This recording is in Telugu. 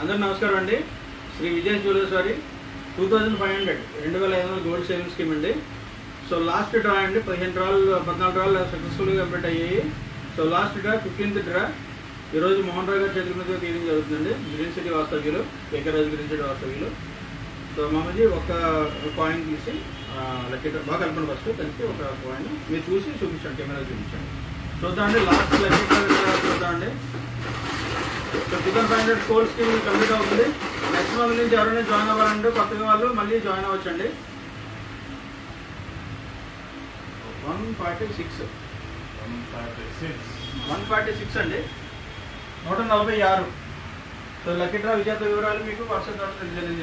అందరూ నమస్కారం అండి. శ్రీ విజయ జ్యువెలర్స్ వారి టూ థౌజండ్ ఫైవ్ హండ్రెడ్ రెండు వేల ఐదు వందల గోల్డ్ సేవింగ్ స్కీమ్ అండి. సో లాస్ట్ డ్రా అండి పదిహేను డ్రాలు పద్నాలుగు డ్రాలు సక్సెస్ఫుల్గా కంప్లీట్ అయ్యాయి. So last draw fifteenth draw. ఈరోజు మోహన్ రావు గారి చేతుల మీద తీయడం జరుగుతుంది గ్రీన్ సిటీ వాస్తవ్యులు ఏకరాజు గ్రీన్ సిటీ వాస్తవ్యులు. సో మామూలు ఒక కాయిన్ తీసి లెక్క బాగా కలపండి ఫస్ట్ కలిసి ఒక కాయిన్ మీరు చూసి చూపించండి కెమెరా చూపించండి. చూద్దామండి లాస్ట్ లెక్క thousand five hundred course scheme complete అవుతుంది. నెక్స్ట్ మంత్ నుంచి ఎవరైనా జాయిన్ అవ్వాలంటే కొత్తగా వాళ్ళు మళ్ళీ join అవ్వచ్చండి. One forty six one forty six అండి. నూట నలభై ఆరు. సో లక్కీ డ్రా విజేత వివరాలు మీకు వాట్సాప్ ద్వారా తెలియజేయండి